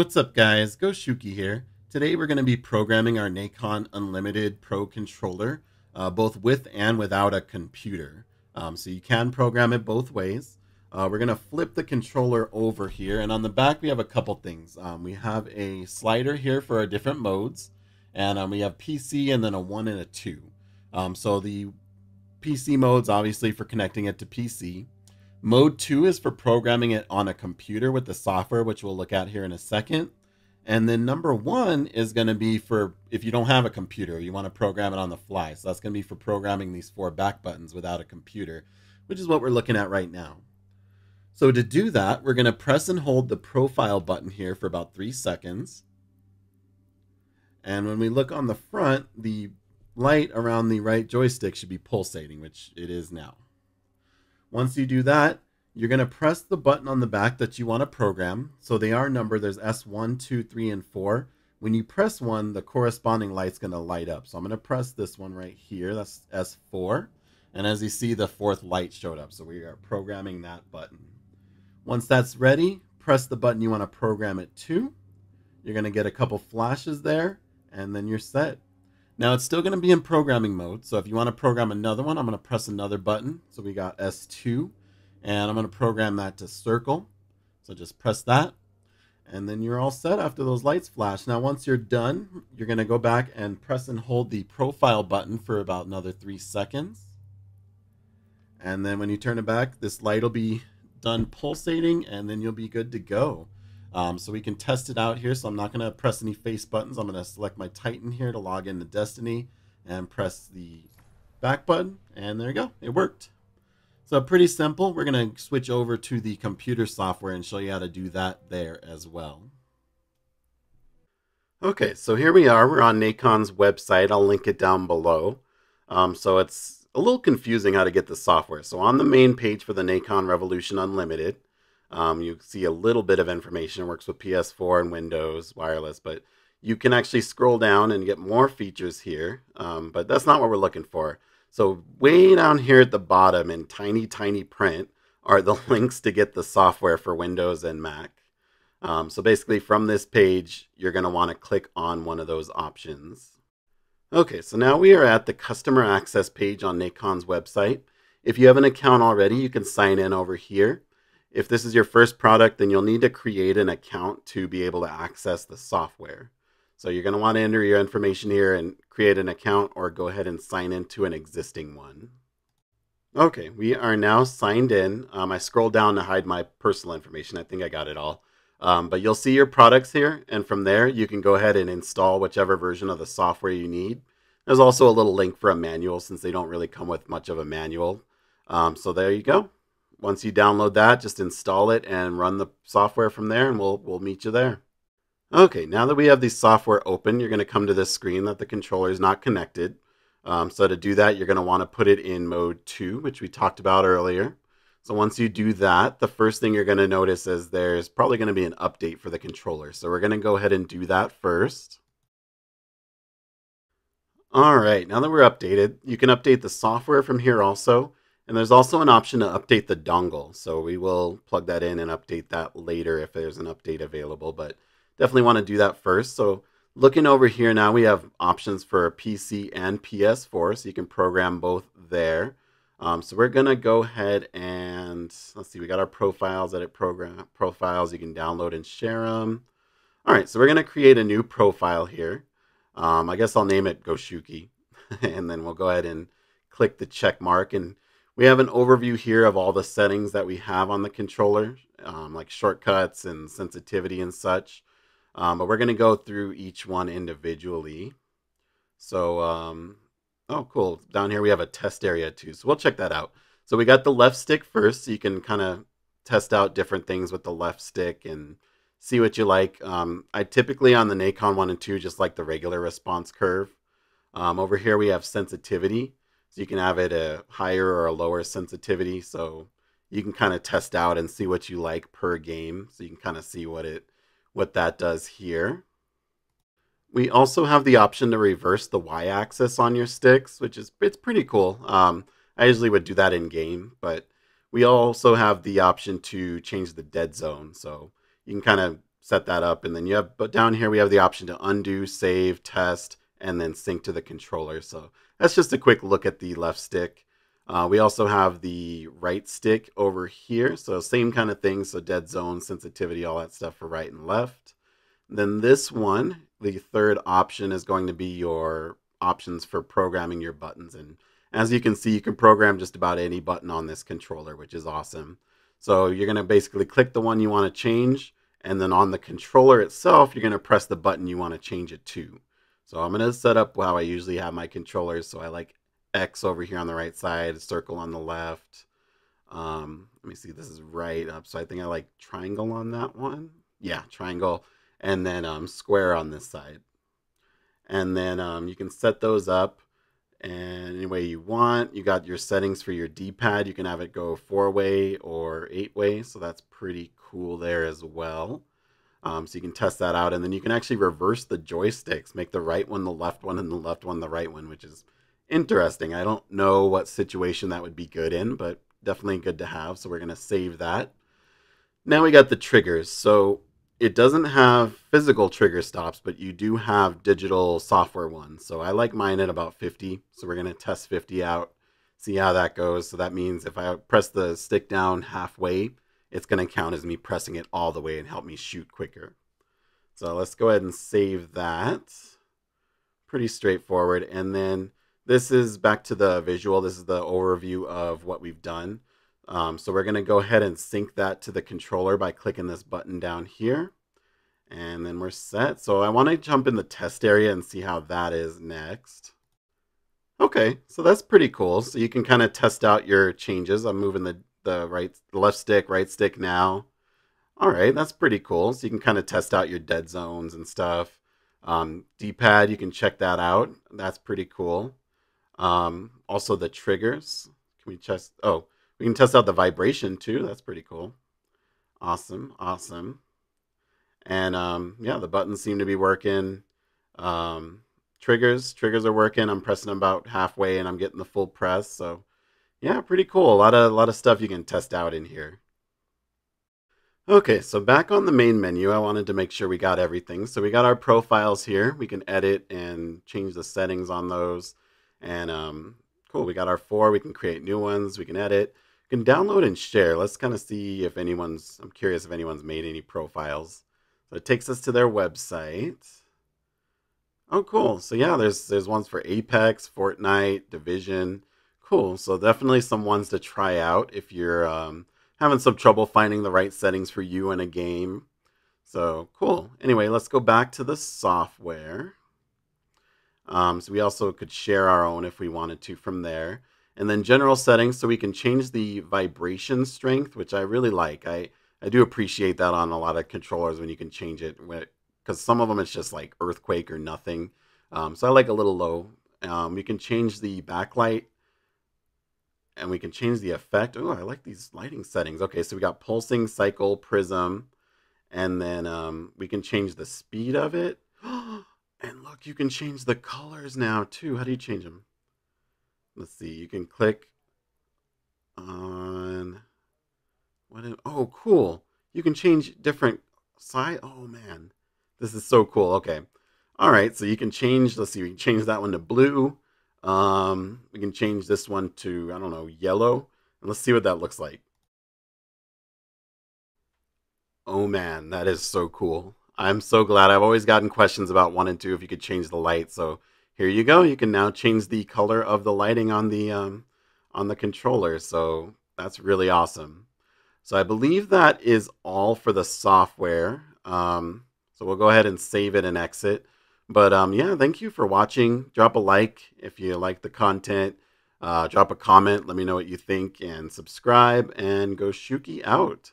What's up guys, Goshuki here. Today we're going to be programming our Nacon Unlimited Pro controller, uh, both with and without a computer. Um, so you can program it both ways. Uh, we're going to flip the controller over here, and on the back we have a couple things. Um, we have a slider here for our different modes, and um, we have PC and then a 1 and a 2. Um, so the PC mode's obviously for connecting it to PC. Mode 2 is for programming it on a computer with the software, which we'll look at here in a second. And then number one is going to be for if you don't have a computer, you want to program it on the fly. So that's going to be for programming these four back buttons without a computer, which is what we're looking at right now. So to do that, we're going to press and hold the profile button here for about three seconds. And when we look on the front, the light around the right joystick should be pulsating, which it is now. Once you do that, you're going to press the button on the back that you want to program. So they are numbered. There's S1, 2, 3, and 4. When you press one, the corresponding light's going to light up. So I'm going to press this one right here. That's S4. And as you see, the fourth light showed up. So we are programming that button. Once that's ready, press the button you want to program it to. You're going to get a couple flashes there, and then you're set. Now it's still going to be in programming mode. So if you want to program another one, I'm going to press another button. So we got S2 and I'm going to program that to circle. So just press that and then you're all set after those lights flash. Now once you're done, you're going to go back and press and hold the profile button for about another three seconds. And then when you turn it back, this light will be done pulsating and then you'll be good to go. Um, so we can test it out here. So I'm not going to press any face buttons. I'm going to select my Titan here to log into Destiny and press the back button. And there you go. It worked. So pretty simple. We're going to switch over to the computer software and show you how to do that there as well. Okay, so here we are. We're on Nacon's website. I'll link it down below. Um, so it's a little confusing how to get the software. So on the main page for the Nacon Revolution Unlimited, um, you see a little bit of information. It works with PS4 and Windows wireless, but you can actually scroll down and get more features here. Um, but that's not what we're looking for. So way down here at the bottom in tiny, tiny print are the links to get the software for Windows and Mac. Um, so basically from this page, you're going to want to click on one of those options. Okay, so now we are at the customer access page on Nacon's website. If you have an account already, you can sign in over here. If this is your first product, then you'll need to create an account to be able to access the software. So you're going to want to enter your information here and create an account or go ahead and sign into an existing one. Okay, we are now signed in. Um, I scroll down to hide my personal information. I think I got it all. Um, but you'll see your products here, and from there you can go ahead and install whichever version of the software you need. There's also a little link for a manual since they don't really come with much of a manual. Um, so there you go once you download that, just install it and run the software from there, and we'll we'll meet you there. Okay, now that we have the software open, you're going to come to this screen that the controller is not connected. Um, so to do that, you're going to want to put it in mode 2, which we talked about earlier. So once you do that, the first thing you're going to notice is there's probably going to be an update for the controller. So we're going to go ahead and do that first. All right, now that we're updated, you can update the software from here also. And there's also an option to update the dongle. So we will plug that in and update that later if there's an update available, but definitely want to do that first. So looking over here now, we have options for PC and PS4, so you can program both there. Um, so we're gonna go ahead and let's see, we got our profiles, edit program profiles. You can download and share them. All right, so we're gonna create a new profile here. Um, I guess I'll name it Goshuki, and then we'll go ahead and click the check mark and we have an overview here of all the settings that we have on the controller, um, like shortcuts and sensitivity and such. Um, but we're going to go through each one individually. So, um, oh, cool. Down here we have a test area too. So we'll check that out. So we got the left stick first, so you can kind of test out different things with the left stick and see what you like. Um, I typically on the Nacon 1 and 2 just like the regular response curve. Um, over here we have sensitivity. So you can have it a higher or a lower sensitivity. So you can kind of test out and see what you like per game. So you can kind of see what it what that does here. We also have the option to reverse the y-axis on your sticks, which is it's pretty cool. Um, I usually would do that in game, but we also have the option to change the dead zone. So you can kind of set that up. And then you have, but down here we have the option to undo, save, test, and then sync to the controller. So that's just a quick look at the left stick. Uh, we also have the right stick over here. So same kind of thing. So dead zone, sensitivity, all that stuff for right and left. Then this one, the third option is going to be your options for programming your buttons. And as you can see, you can program just about any button on this controller, which is awesome. So you're going to basically click the one you want to change, and then on the controller itself, you're going to press the button you want to change it to. So I'm going to set up how I usually have my controllers. So I like X over here on the right side, circle on the left. Um, let me see, this is right up. So I think I like triangle on that one. Yeah, triangle. And then um, square on this side. And then um, you can set those up and any way you want. You got your settings for your D-pad. You can have it go four-way or eight-way, so that's pretty cool there as well. Um, so you can test that out, and then you can actually reverse the joysticks, make the right one the left one, and the left one the right one, which is interesting. I don't know what situation that would be good in, but definitely good to have. So we're going to save that. Now we got the triggers. So it doesn't have physical trigger stops, but you do have digital software ones. So I like mine at about 50. So we're going to test 50 out, see how that goes. So that means if I press the stick down halfway, it's going to count as me pressing it all the way and help me shoot quicker. So let's go ahead and save that. Pretty straightforward. And then this is back to the visual. This is the overview of what we've done. Um, so we're going to go ahead and sync that to the controller by clicking this button down here. And then we're set. So I want to jump in the test area and see how that is next. Okay, so that's pretty cool. So you can kind of test out your changes. I'm moving the, the right, left stick, right stick now. All right, that's pretty cool. So you can kind of test out your dead zones and stuff. Um, D-pad, you can check that out. That's pretty cool. Um, also the triggers. Can we test? oh, we can test out the vibration too. That's pretty cool. Awesome, awesome. And um, yeah, the buttons seem to be working. Um, triggers, triggers are working. I'm pressing about halfway, and I'm getting the full press. So yeah, pretty cool. A lot of a lot of stuff you can test out in here. Okay, so back on the main menu, I wanted to make sure we got everything. So we got our profiles here. We can edit and change the settings on those. And um, cool, we got our four. We can create new ones. We can edit We can download and share. Let's kind of see if anyone's, I'm curious if anyone's made any profiles. So it takes us to their website. Oh, cool. So yeah, there's there's ones for Apex, Fortnite, Division. Cool. So definitely some ones to try out if you're um, having some trouble finding the right settings for you in a game. So cool. Anyway, let's go back to the software. Um, so we also could share our own if we wanted to from there and then general settings so we can change the vibration strength which i really like i i do appreciate that on a lot of controllers when you can change it because some of them it's just like earthquake or nothing um, so i like a little low um, we can change the backlight and we can change the effect oh i like these lighting settings okay so we got pulsing cycle prism and then um, we can change the speed of it and look you can change the colors now too how do you change them let's see, you can click on what? oh, cool. You can change different side. Oh man, this is so cool. Okay, all right. So you can change. Let's see. We can change that one to blue. Um, we can change this one to I don't know yellow. And let's see what that looks like. Oh man, that is so cool. I'm so glad. I've always gotten questions about one and two if you could change the light. So here you go. You can now change the color of the lighting on the um, on the controller. So that's really awesome. So I believe that is all for the software. Um, so we'll go ahead and save it and exit. But um, yeah, thank you for watching. Drop a like if you like the content. Uh, drop a comment. Let me know what you think and subscribe and Goshuki out.